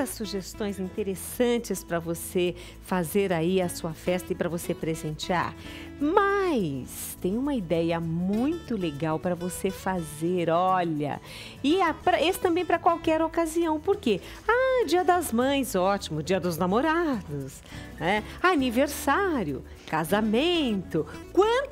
muitas sugestões interessantes para você fazer aí a sua festa e para você presentear. Mas tem uma ideia muito legal para você fazer, olha. E a, pra, esse também para qualquer ocasião. Por quê? Ah, dia das mães, ótimo. Dia dos namorados, né? aniversário, casamento.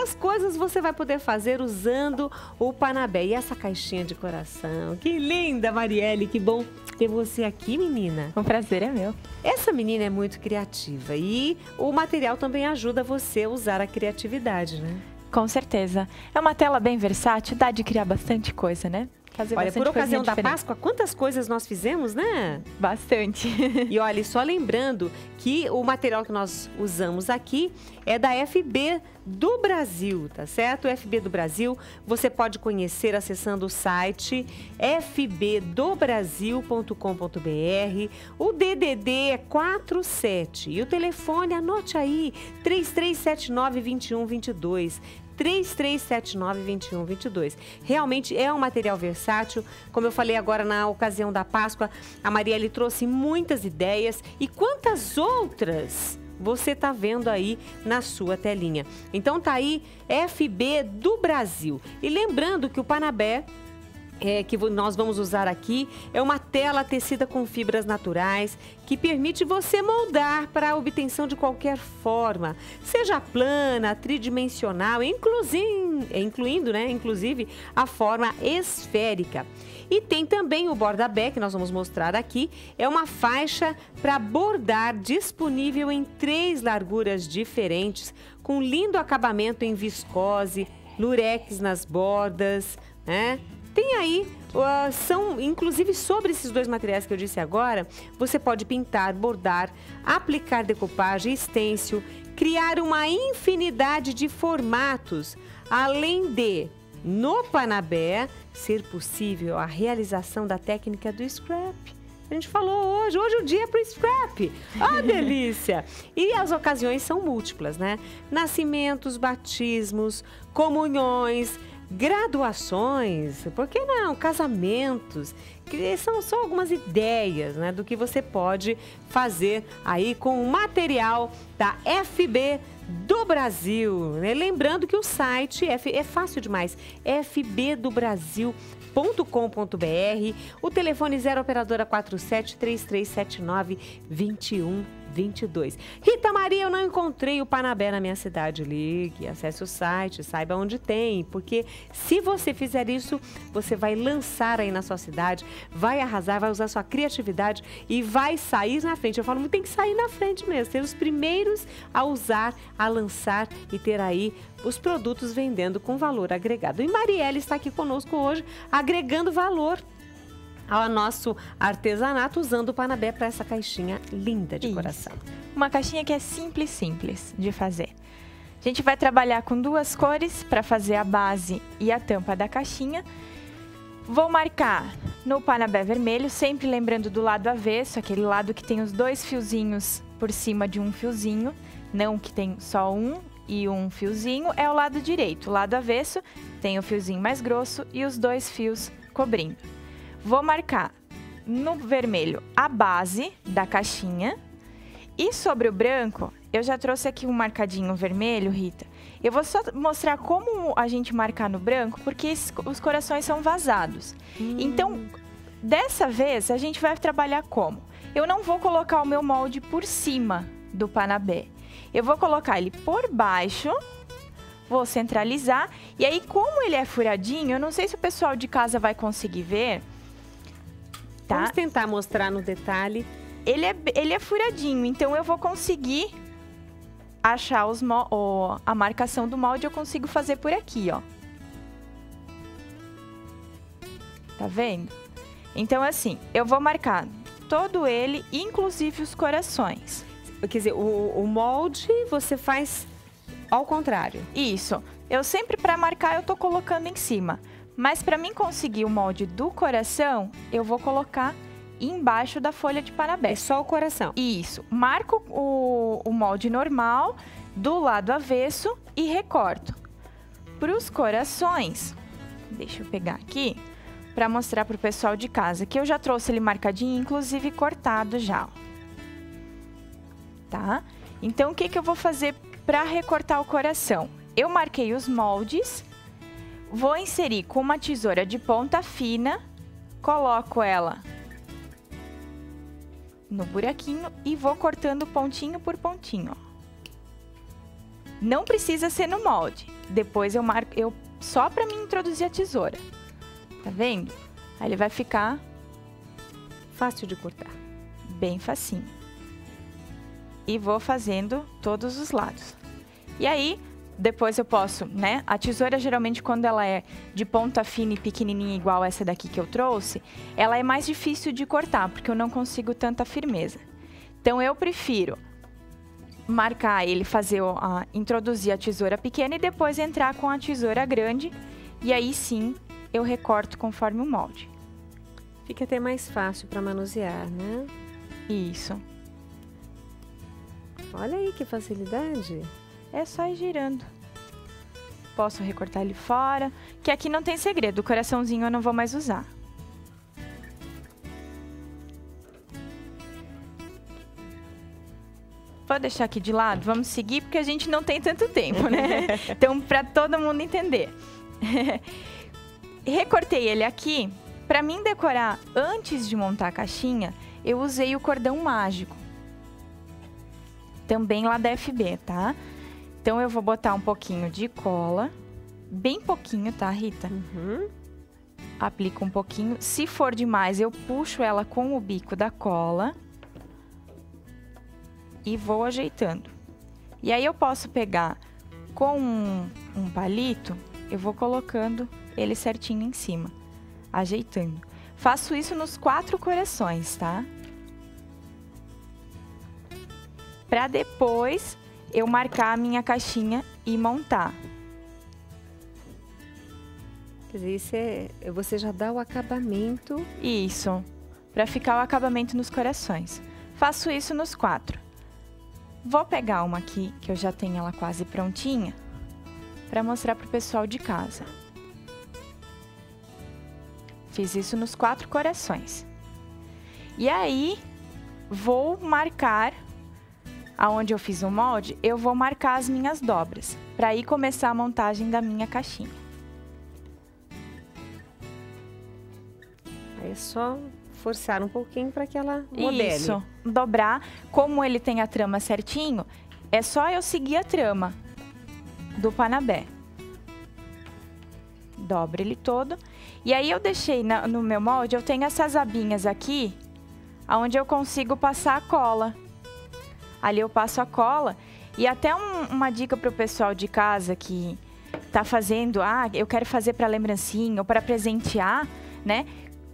Quantas coisas você vai poder fazer usando o Panabé. E essa caixinha de coração. Que linda, Marielle, que bom ter você aqui, menina. O prazer é meu. Essa menina é muito criativa e o material também ajuda você a usar a criatividade, né? Com certeza. É uma tela bem versátil, dá de criar bastante coisa, né? Fazer olha, por ocasião da Páscoa, quantas coisas nós fizemos, né? Bastante. e olha, só lembrando que o material que nós usamos aqui é da FB do Brasil, tá certo? FB do Brasil você pode conhecer acessando o site fbdobrasil.com.br. O DDD é 47 e o telefone, anote aí, 3379 2122. 3379-2122. Realmente é um material versátil. Como eu falei agora na ocasião da Páscoa, a Marielle trouxe muitas ideias e quantas outras você está vendo aí na sua telinha. Então tá aí FB do Brasil. E lembrando que o Panabé é, que nós vamos usar aqui é uma tela tecida com fibras naturais que permite você moldar para a obtenção de qualquer forma, seja plana, tridimensional, inclusive, incluindo, né, inclusive a forma esférica. E tem também o borda-bé, que nós vamos mostrar aqui. É uma faixa para bordar disponível em três larguras diferentes, com lindo acabamento em viscose, lurex nas bordas, né? Tem aí, uh, são inclusive sobre esses dois materiais que eu disse agora, você pode pintar, bordar, aplicar decopagem, stencil, criar uma infinidade de formatos, além de, no Panabé, ser possível a realização da técnica do scrap. A gente falou hoje, hoje o dia é para o scrap. Ah, delícia! E as ocasiões são múltiplas, né? Nascimentos, batismos, comunhões, graduações, por que não? Casamentos, que são só algumas ideias né, do que você pode fazer aí com o material da FB do Brasil. Né? Lembrando que o site é, é fácil demais, fbdobrasil.com.br, o telefone 0 operadora 47 3379 21 22. Rita Maria, eu não encontrei o Panabé na minha cidade. Ligue, acesse o site, saiba onde tem, porque se você fizer isso, você vai lançar aí na sua cidade, vai arrasar, vai usar sua criatividade e vai sair na frente. Eu falo, tem que sair na frente mesmo, ser os primeiros a usar, a lançar e ter aí os produtos vendendo com valor agregado. E Marielle está aqui conosco hoje, agregando valor ao nosso artesanato usando o Panabé para essa caixinha linda de Isso. coração. Uma caixinha que é simples, simples de fazer. A gente vai trabalhar com duas cores para fazer a base e a tampa da caixinha. Vou marcar no Panabé vermelho, sempre lembrando do lado avesso, aquele lado que tem os dois fiozinhos por cima de um fiozinho, não que tem só um e um fiozinho, é o lado direito. O lado avesso tem o fiozinho mais grosso e os dois fios cobrindo. Vou marcar no vermelho a base da caixinha. E sobre o branco, eu já trouxe aqui um marcadinho vermelho, Rita. Eu vou só mostrar como a gente marcar no branco, porque os corações são vazados. Hum. Então, dessa vez, a gente vai trabalhar como? Eu não vou colocar o meu molde por cima do panabé. Eu vou colocar ele por baixo, vou centralizar. E aí, como ele é furadinho, eu não sei se o pessoal de casa vai conseguir ver, tá? Vamos tentar mostrar no detalhe. Ele é, ele é furadinho, então eu vou conseguir achar os o, a marcação do molde, eu consigo fazer por aqui, ó. Tá vendo? Então, assim, eu vou marcar todo ele, inclusive os corações. Quer dizer, o, o molde você faz ao contrário. Isso. Eu sempre, para marcar, eu tô colocando em cima. Mas para mim conseguir o molde do coração, eu vou colocar embaixo da folha de parabéns. É só o coração? Isso. Marco o, o molde normal do lado avesso e recorto. Para os corações, deixa eu pegar aqui. para mostrar para o pessoal de casa, que eu já trouxe ele marcadinho, inclusive cortado já. Tá? Então, o que, que eu vou fazer para recortar o coração? Eu marquei os moldes, vou inserir com uma tesoura de ponta fina, coloco ela no buraquinho e vou cortando pontinho por pontinho. Não precisa ser no molde. Depois eu marco eu só para me introduzir a tesoura. Tá vendo? Aí ele vai ficar fácil de cortar. Bem facinho. E vou fazendo todos os lados. E aí, depois eu posso, né? A tesoura geralmente quando ela é de ponta fina e pequenininha igual essa daqui que eu trouxe, ela é mais difícil de cortar, porque eu não consigo tanta firmeza. Então eu prefiro marcar ele, fazer a, introduzir a tesoura pequena e depois entrar com a tesoura grande e aí sim eu recorto conforme o molde. Fica até mais fácil para manusear, né? Isso. Olha aí que facilidade. É só ir girando. Posso recortar ele fora, que aqui não tem segredo, o coraçãozinho eu não vou mais usar. Vou deixar aqui de lado, vamos seguir porque a gente não tem tanto tempo, né? então, para todo mundo entender. Recortei ele aqui. Para mim decorar antes de montar a caixinha, eu usei o cordão mágico. Também lá da FB, tá? Então eu vou botar um pouquinho de cola. Bem pouquinho, tá, Rita? Uhum. Aplico um pouquinho. Se for demais, eu puxo ela com o bico da cola e vou ajeitando. E aí eu posso pegar com um, um palito, eu vou colocando ele certinho em cima, ajeitando. Faço isso nos quatro corações, tá? Para depois eu marcar a minha caixinha e montar. Quer dizer, isso é, você já dá o acabamento. Isso, para ficar o acabamento nos corações. Faço isso nos quatro. Vou pegar uma aqui, que eu já tenho ela quase prontinha, para mostrar para o pessoal de casa. Fiz isso nos quatro corações. E aí, vou marcar, aonde eu fiz o molde, eu vou marcar as minhas dobras, para aí começar a montagem da minha caixinha. Aí é só forçar um pouquinho para que ela modele. Isso, dobrar. Como ele tem a trama certinho, é só eu seguir a trama do panabé. Dobra ele todo. E aí eu deixei na, no meu molde, eu tenho essas abinhas aqui, onde eu consigo passar a cola. Ali eu passo a cola. E até um, uma dica para o pessoal de casa que tá fazendo, ah, eu quero fazer para lembrancinha ou para presentear, né?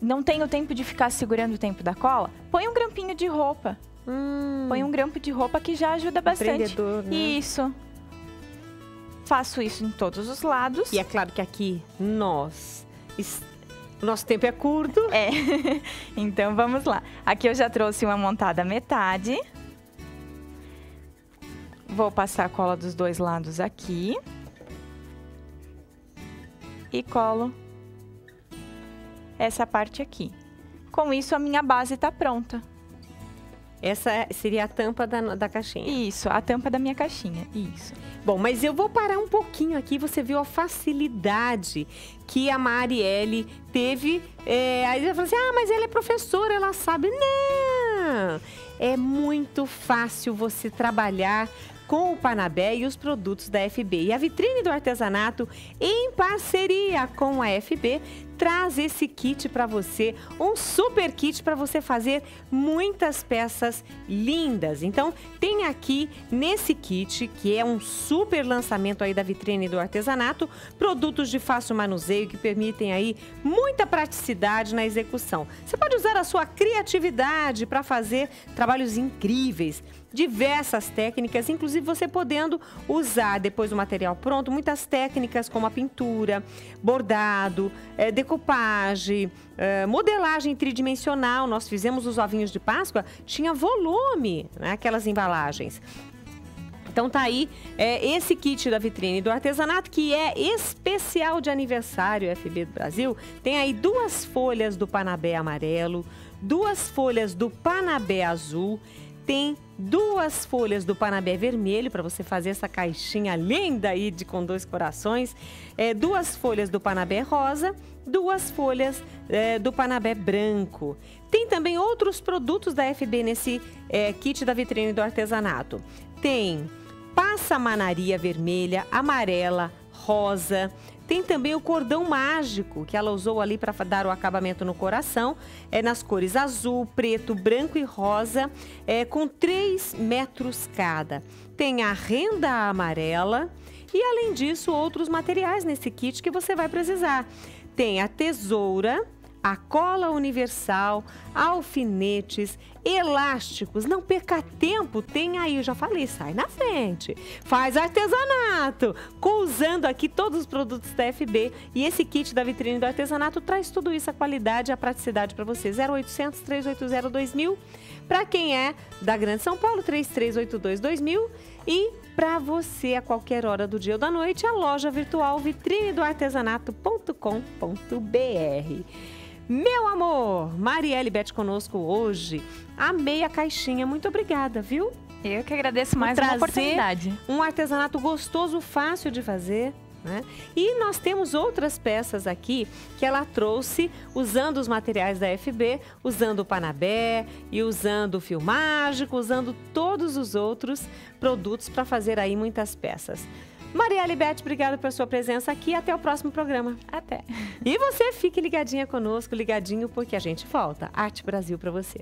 não tem o tempo de ficar segurando o tempo da cola, põe um grampinho de roupa. Hum. Põe um grampo de roupa que já ajuda bastante. Né? Isso. Faço isso em todos os lados. E é claro que aqui nós. O nosso tempo é curto. É. então vamos lá. Aqui eu já trouxe uma montada metade. Vou passar a cola dos dois lados aqui. E colo essa parte aqui. Com isso, a minha base está pronta. Essa seria a tampa da, da caixinha. Isso, a tampa da minha caixinha. Isso. Bom, mas eu vou parar um pouquinho aqui. Você viu a facilidade que a Marielle teve. É, aí você fala assim: ah, mas ela é professora, ela sabe. Não! É muito fácil você trabalhar com o Panabé e os produtos da FB. E a vitrine do artesanato, em parceria com a FB, traz esse kit para você, um super kit para você fazer muitas peças lindas. Então, tem aqui nesse kit, que é um super lançamento aí da vitrine do artesanato, produtos de fácil manuseio que permitem aí muita praticidade na execução. Você pode usar a sua criatividade para fazer trabalhos incríveis diversas técnicas, inclusive você podendo usar depois do material pronto muitas técnicas como a pintura, bordado, é, decupagem, é, modelagem tridimensional. Nós fizemos os ovinhos de Páscoa, tinha volume, né, aquelas embalagens. Então tá aí é, esse kit da vitrine do artesanato que é especial de aniversário FB do Brasil. Tem aí duas folhas do Panabé amarelo, duas folhas do Panabé azul, tem duas folhas do Panabé vermelho para você fazer essa caixinha linda aí de com dois corações, é, duas folhas do Panabé rosa, duas folhas é, do Panabé branco. Tem também outros produtos da FB nesse é, kit da vitrine do artesanato. Tem passamanaria vermelha, amarela, rosa. Tem também o cordão mágico, que ela usou ali para dar o acabamento no coração. É nas cores azul, preto, branco e rosa, é, com 3 metros cada. Tem a renda amarela e, além disso, outros materiais nesse kit que você vai precisar. Tem a tesoura, a cola universal, alfinetes, elásticos. Não perca tempo, tem aí, eu já falei, sai na frente. Faz artesanato, usando aqui todos os produtos da FB. E esse kit da vitrine do artesanato traz tudo isso, a qualidade e a praticidade para você. 0800 380 2000. Para quem é da Grande São Paulo, 3382 2000. E para você, a qualquer hora do dia ou da noite, a loja virtual vitrinedoartesanato.com.br. Meu amor, Marielle Bete conosco hoje. Amei a caixinha, muito obrigada, viu? Eu que agradeço mais uma oportunidade. Um artesanato gostoso, fácil de fazer. Né? E nós temos outras peças aqui que ela trouxe usando os materiais da FB, usando o Panabé e usando o Fio Mágico, usando todos os outros produtos para fazer aí muitas peças. Maria Libete, obrigada pela sua presença aqui. Até o próximo programa. Até. E você fique ligadinha conosco, ligadinho, porque a gente volta. Arte Brasil para você.